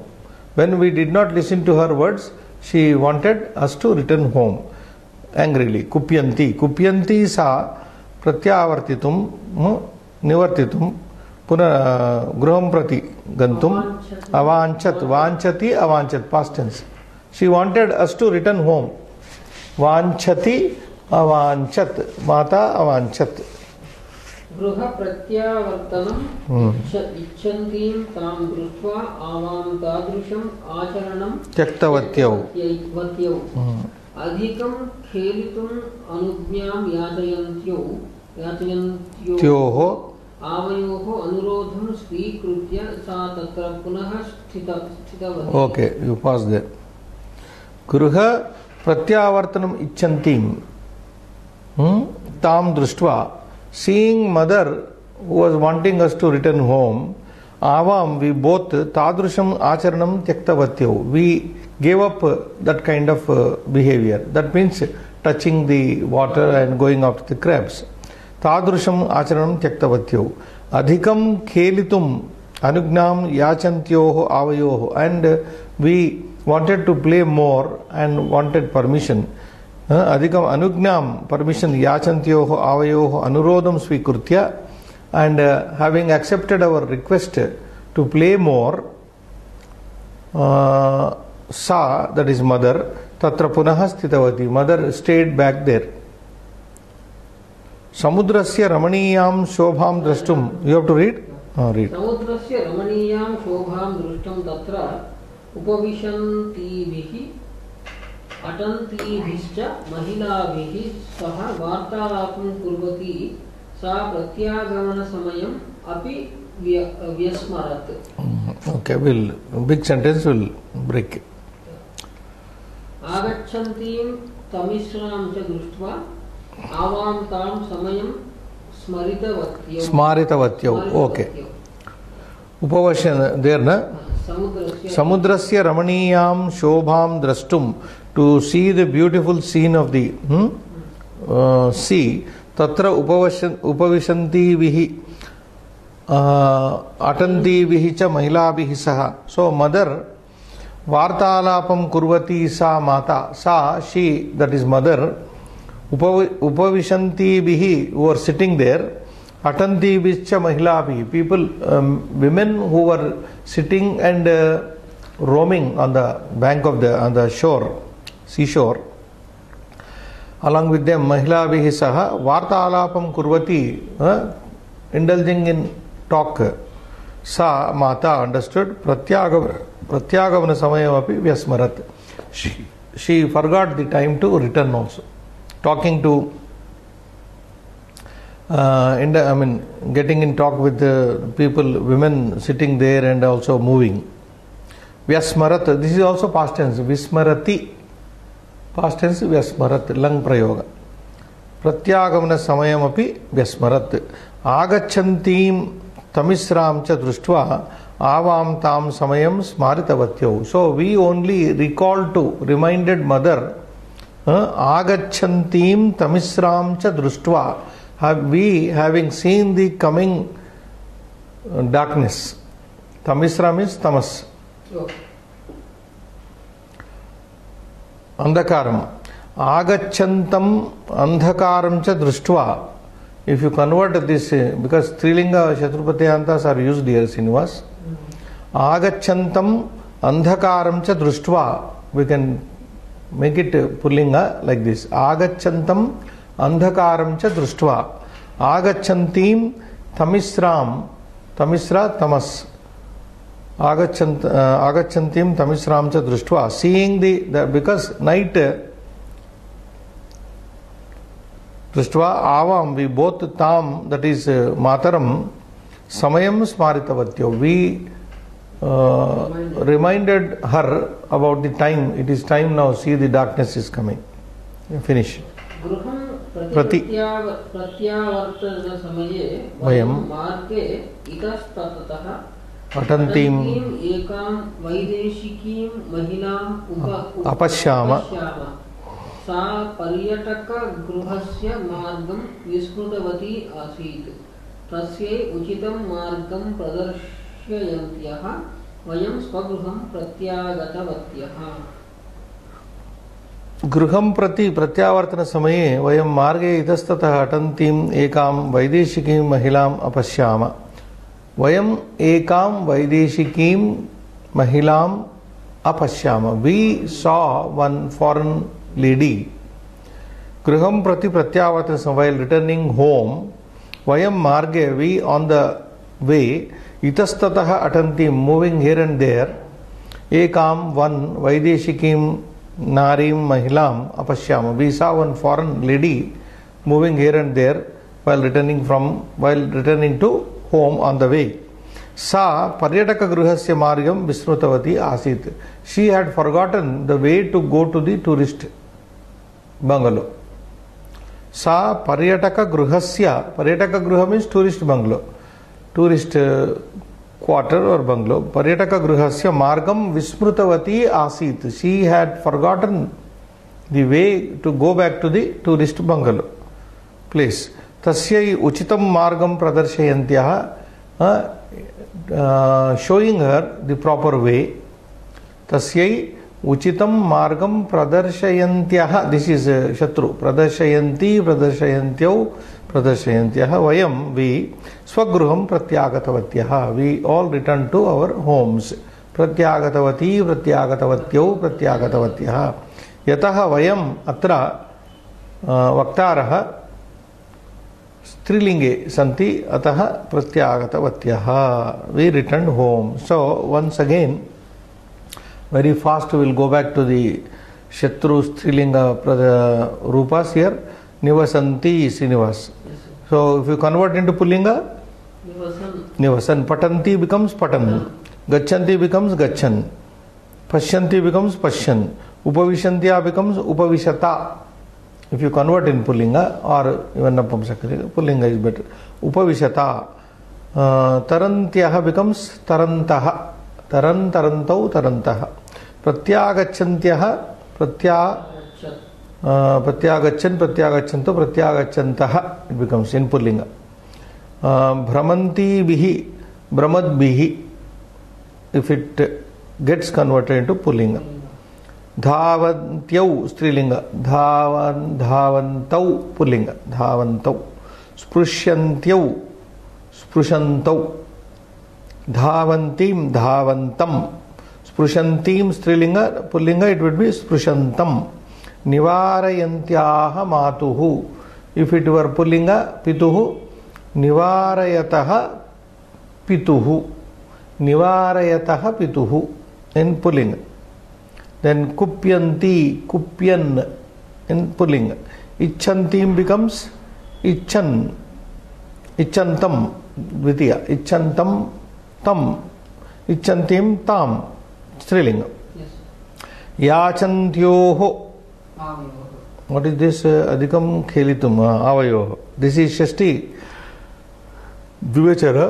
when we did not listen to her words she wanted us to return home angrily कुप्यन्ति कुप्यन्ति सा प्रत्यावर्तितुं hmm, निवर्तितुं पुनः गृहं प्रति गन्तुम् अवाञ्छत् वाञ्छति अवाञ्छत् past tense she wanted us to return home वाञ्छति अवाञ्छत्। माता अवाञ्छत्। गृहप्रत्यावर्तनम् हम्म। इच्छ- इच्छन्तीं तां दृष्ट्वा आवां तादृशम् आचरणं त्यक्तवत्यौ। वत्यौ हम्म। अधिकं खेलितुम् अनुज्ञां याचयन्त्यो याचयन्त्यो त्योः आवयोः अनुरोधं स्वीकृत्य सा तत्र पुनः स्थित स्थितवती। ओके यु पास् दे गृह प्रत्यावर्तनम् इच्छन्तीं Hmm? Tam Drishtva, seeing mother who was wanting us to return home, avam we both tadrusham acharanam vatiyo. We gave up that kind of uh, behavior. That means touching the water and going after the crabs. Tadrusham acharanam vatiyo. Adhikam khelitum anugnam yachantyoho avayoho. And we wanted to play more and wanted permission. अधिकम् अनुज्ञां permission याचन्त्योः आवयोः अनुरोधं स्वीकृत्य and having accepted our request to play more सा that is mother तत्र पुनः स्थितवती mother stayed back there समुद्रस्य रमणीयां शोभां द्रष्टुं यु हव् टु रीड् रमणीयां शोभां दृष्टं तत्र उपविशन्तीभिः अटन्तीभिश्च महिलाभिः सह वार्तालापं कुर्वती सा प्रत्यागमनसमयम् अपि व्य- व्यस्मरत् Okay, we'll big sentence will break. आगच्छन्तीं तमिश्रां च दृष्ट्वा आवां तां समयं स्मरितवत्यौ. स्मरितवत्यौ। Upavashan there na. समुद्रस्य रमणीयां शोभां द्रष्टुम to see the beautiful scene of the sea तत्र उपवशन उपविशन्तीभिः अटन्तीभिः च महिलाभिः सह सो मदर वार्तालापं कुर्वती सा माता सा शी दट इज़ मदर उपविशन्तीभिः who are sitting there atantiभिश्च महिलाभिः people um, women who were sitting and uh, roaming on the bank of the on the shore seashore along with them महिलाभिः सह वार्तालापं कुर्वती uh, indulging in talk सा माता understood प्रत्यागम प्रत्यागमन समयमपि व्यस्मरत् she she forgot the time to return uh, in the, I mean, getting in talk with the people, women sitting there and also moving. Vyasmarat, this is also past tense. Vismarati, past tense Vyasmarat, lang prayoga. प्रत्यागमन समयमपि व्यस्मरत् आगच्छन्तीं तमिस्रां च दृष्ट्वा आवां तां समयं स्मारितवत्यौ so we only recall to reminded mother आगच्छन्तीं तमिस्रां च दृष्ट्वा have we having seen the coming uh, darkness. Tamisra means tamas okay अंधकारम आगच्छन्तम् अंधकारं च दृष्ट्वा if you convert this uh, because strilinga shatrupatyantas are used here srinivas agachantam andhakaram cha drishtva we can make it uh, pullinga like this agachantam andhakaram cha drishtva agachant uh, agachantim tamisram cha drishtva seeing the, the because night uh, दृष्ट्वा आवाम we both ताम that is मातरम समयम स्मारितवत्यो. We reminded her about the time it is time now see the darkness is coming finish प्रति- प्रति प्रत्याव- प्रत्यावर्तनसमये वयं वयं मार्गे इतस्ततः अटन्तीम् एकां वैदेशिकीं महिलाम् उप उप- अपश्याम। सा पर्यटकगृहस्य मार्गं विस्मृतवती आसीत्। तस्यै उचितं मार्गं प्रदर्शयन्त्यः वयं स्वगृहं प्रत्यागतवत्यः। गृहं प्रति प्रत्यावर्तन समये वयं मार्गे इतस्ततः अटन्तीम् एकां वैदेशिकीं महिलाम् अपश्याम। Vayam ekam vaideshikim mahilam apashyama. We saw one foreign lady. Kriham prati pratyavatrisam. While returning home, Vayam marge, we on the way, itastataha atanti, moving here and there, ekam one vaideshikim narim mahilam apashyama. We saw one foreign lady moving here and there while returning from while returning to home on the way सा पर्यटक गृहस्य मार्गं विस्मृतवती आसीत् she had forgotten the way to go to the tourist bungalow सा पर्यटक गृहस्य पर्यटक गृह means tourist bungalow tourist quarter और बंगलो पर्यटक गृहस्य मार्गं विस्मृतवती आसीत् she had forgotten the way to go back to the tourist bungalow place तस्यै उचितं मार्गं प्रदर्शयन्त्यः shoeing her the proper way तस्यै उचितं मार्गं प्रदर्शयन्त्यः दिस इज़ शत्रु, प्रदर्शयन्ति प्रदर्शयन्त्यौ प्रदर्शयन्त्यः वयं वि स्वगृहं प्रत्यागतवत्यः we all return to our homes प्रत्यागतवती, प्रत्यागतवत्यौ प्रत्यागतवत्यः। यतः वयम् अत्र वक्तारः स्त्रीलिंगे सन्ति अतः प्रत्यागतवत्यः we return home so once again very fast we will go back to the Shatru Strilinga pra- Rupas here. Nivasanti is Nivas. Yes, sir. So if you convert into Pullinga, Nivasan. Nivasan. Patanti becomes Patan. Gachanti becomes Gachan. Pashyanti becomes Pashyan. Upavishyantya becomes Upavishata. If you convert in Pullinga or even Napamsakari, Pullinga is better. Upavishata. Uh, Tarantyah becomes Tarantaha. Taran Tarantau Tarantah. Pratyagachantyah Pratya uh, Pratyagachan Pratyagachanto Pratyagachantah it becomes in Pullinga. Uh, Brahmanti Bihi Brahmad Bihi if it gets converted into Pullinga. धावन्त्यौ स्त्रीलिंग धावन धावन्तौ pulling धावन्तौ स्पृश्यन्त्यौ स्पृशन्तौ धावन्तीं धावन्तं स्पृशन्तीं स्त्रीलिंग पुल्लिंग इट वुड बी स्पृशन्तं निवारयन्त्याः मातुः इफ इट वर पुल्लिंग पितुः निवारयतः पितुः निवारयतः पितुः इन पुल्लिंग then kupyanti kupyan in pulling ichantim becomes ichan ichantam dvitiya ichantam tam ichantim tam strilinga Yes. yachantyoho Avayoha. what is this uh, adhikam khelitum uh, avayoh this is shasti dvivachara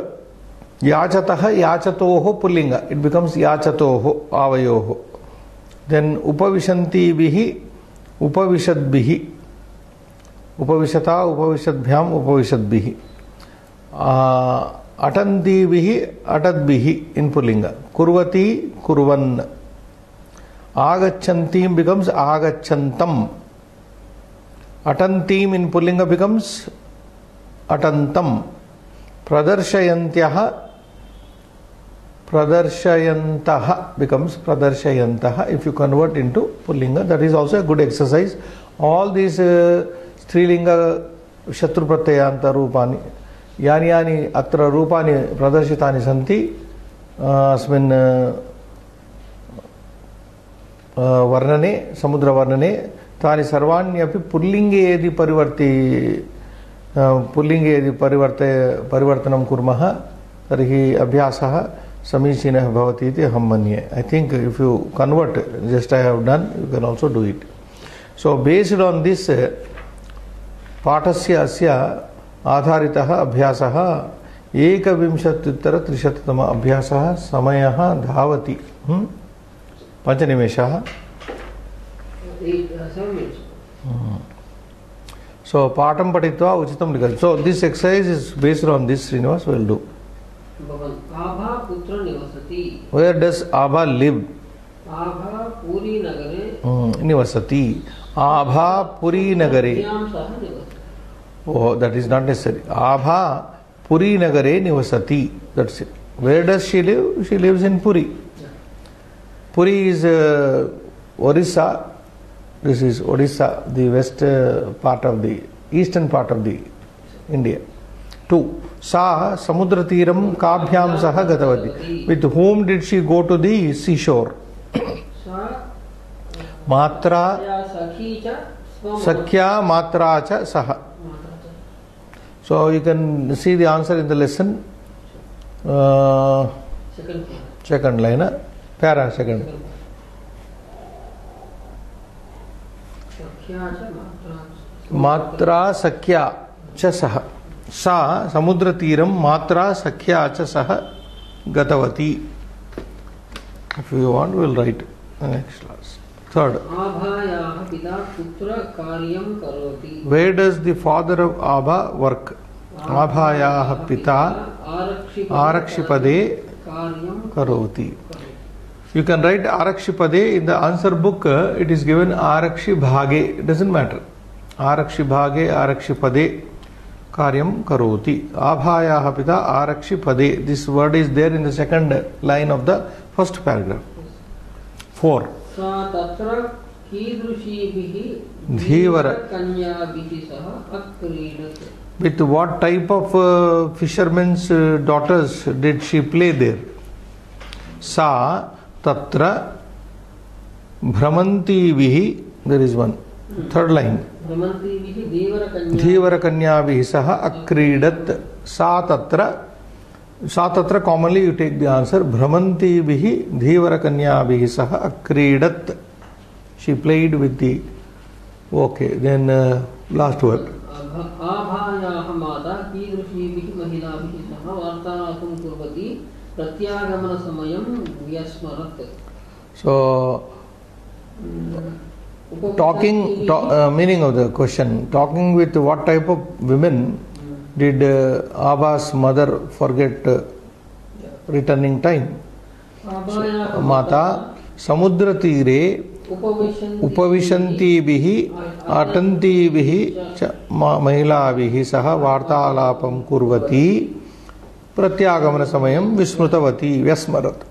yachatah yachatoho pullinga it becomes yachatoho then upavishanti bihi upavishatbihi उपविशता उपविशद्भ्याम उपविशद्भिः अटन्तीभिः अटद्भिः in पुल्लिंग कुर्वती कुर्वन् आगच्छन्तीं becomes आगच्छन्तं अटन्तीम् इन पुल्लिंग becomes अटन्तं प्रदर्शयन्त्यः Pradarshayantah becomes Pradarshayantah if you convert into Pullinga. That is also a good exercise. All these uh, Strilinga Shatru Pratyayanta Rupani यानि यानि अत्र रूपाणि प्रदर्शितानि सन्ति uh, अस्मिन् uh, uh, वर्णने समुद्रवर्णने तानि सर्वाण्यपि पुल्लिङ्गे यदि परिवर्ति uh, पुल्लिङ्गे यदि परिवर्त परिवर्तनं कुर्मः तर्हि अभ्यासः समीचीनः इति अहं मन्ये। I think if you convert just I have done you can also do it so based on this पाठस्य अस्य आधारितः अभ्यासः एकविंशत्युत्तरत्रिशततम अभ्यासः समयः धावति। seven minutes. सो पाठं पठित्वा उचितं so this exercise is based on this Srinivas will do भगवान् आभा पुत्र निवसति वेर् डस् आभा लिव् आभा पूरी नगरे निवसति आभा पुरी नगरे निवसति Oh, that is not necessary. Abha Puri Nagare Nivasati. That's it. Where does she live? She lives in Puri. Puri is uh, Orissa. This is Orissa, the west uh, part of the eastern part of the India. Two. Samudra Tiram Kabhyam Saha Gatavati. With whom did she go to the seashore? सा Matra या सखी च स्वम Sakya Matra cha Saha. माता च So you can see the answer in the lesson. Uh, second second line, uh, para second. सख्या च मात्रा च मात्रा सख्या च सह सा समुद्र तीरम मात्रा सख्या च सह गतवती। If you want will write next class third आभायाः does the father of Abha work आभायाः पिता आरक्षिपदे कार्यं you can write आरक्षिपदे in the answer book it is given आरक्षि भागे डजंट मैटर आरक्षि भागे आरक्षिपदे। कार्य कौती आभाया पिता आरक्षि पदे this word is there in the second line of the first paragraph four Dhiwar. With what type of fishermen's daughters did she play there सा तत्र भी there is one third line धीवरकन्याभिः सह अक्रीडत्। सा तत्र सा तत्र commonly you take the answer भ्रमन्तीभिः धीवरकन्याभिः सह अक्रीडत्। She played with the okay then uh, last word. आभा- आभायाः माता कीदृशीभिः महिलाभिः सह वार्तालापं कुर्वती प्रत्यागमनसमयं व्यस्मरत्। So talking to, uh, meaning of the question talking with what type of women did uh, Abba's mother forget uh, returning time आभायाः माता समुद्रतीरे उपविशन्ति उपविशन्तीभिः अटन्तीभिः च म- महिलाभिः सह वार्तालापं कुर्वती प्रत्यागमनसमयं विस्मृतवती व्यस्मरत्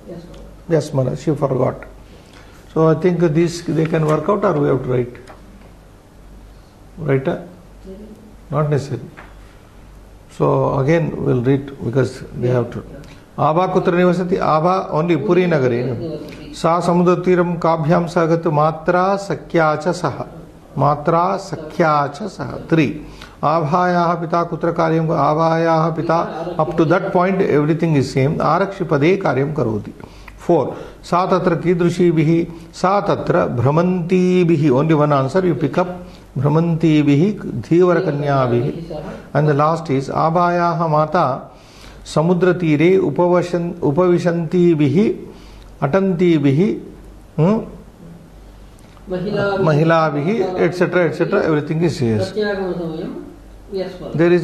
व्यस्मरत् she forgot so, i think this they can work out or we have to write? Write uh? not necessary. So, again, we'll read because they have to. आभा कुत्र निवसति आभा only Puri नगरे सा समुद्रतीरं काभ्यां सह गत मात्रा सख्या च सह मात्रा सख्या च सह त्री आभायाः पिता कुत्र कार्यं आभायाः पिता up to that point everything is same आरक्षिपदे कार्यं करोति फोर सा तत्र कीदृशीभिः सा तत्र भ्रमन्तीभिः only one answer you pick up भ्रमन्तीभिः धीवरकन्याभिः and the last is आभायाः माता समुद्रतीरे उपवशन् उपविशन्तीभिः अटन्तीभिः hmm, महिलाभिः etcetera etcetera everything is here's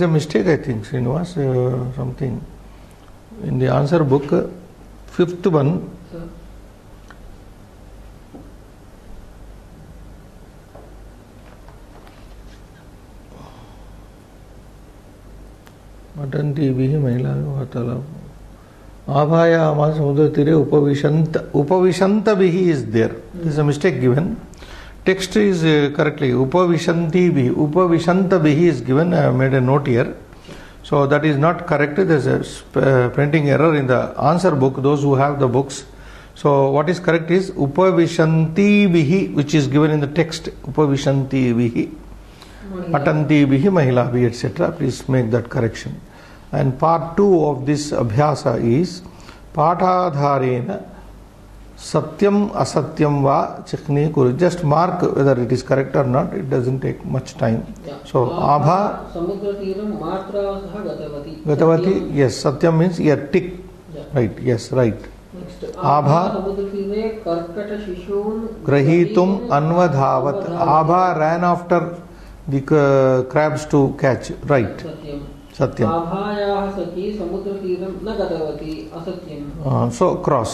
a mistake, I think, Srinivas, uh, something. In the answer book, uh, fifth one mutton टीवी महिला वार्तालाप। आभाया समुद्र तीरे उपविशंत उपविशंत भी he is there this a given text is correctly उपविशंती भी उपविशंत भी he is given I note here So that is not correct. There is a sp- uh, printing error in the answer book. Those who have the books. So what is correct is upavishantiभिः which is given in the text. Upavishantiभिः. Atantibihi Mahilabi, etc. Please make that correction. And part two of this abhyasa is Patadharena सत्यम असत्यम वा चिखनी कुर। Just mark whether it is correct और not it doesn't take much time so Abha गतवती yes Satyam means your tick right yes right Abha कर्कट शिशु अन्वधावत Abha ran after the to catch right Satyam so cross